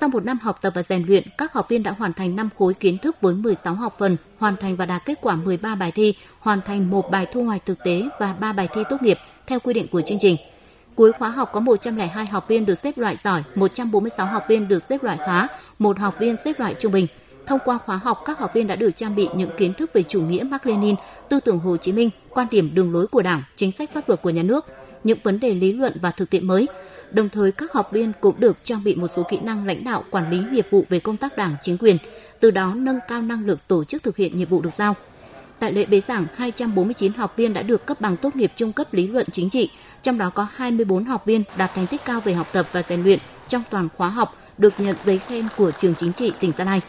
Sau một năm học tập và rèn luyện, các học viên đã hoàn thành 5 khối kiến thức với 16 học phần, hoàn thành và đạt kết quả 13 bài thi, hoàn thành một bài thu hoạch thực tế và 3 bài thi tốt nghiệp theo quy định của chương trình. Cuối khóa học có 102 học viên được xếp loại giỏi, 146 học viên được xếp loại khá, một học viên xếp loại trung bình. Thông qua khóa học, các học viên đã được trang bị những kiến thức về chủ nghĩa Mark Lenin, tư tưởng Hồ Chí Minh, quan điểm đường lối của Đảng, chính sách pháp luật của nhà nước, những vấn đề lý luận và thực tiễn mới. Đồng thời, các học viên cũng được trang bị một số kỹ năng lãnh đạo, quản lý nghiệp vụ về công tác đảng, chính quyền, từ đó nâng cao năng lực tổ chức thực hiện nhiệm vụ được giao. Tại lễ bế giảng, 249 học viên đã được cấp bằng tốt nghiệp trung cấp lý luận chính trị, trong đó có 24 học viên đạt thành tích cao về học tập và rèn luyện trong toàn khóa học được nhận giấy khen của trường chính trị tỉnh Gia Lai.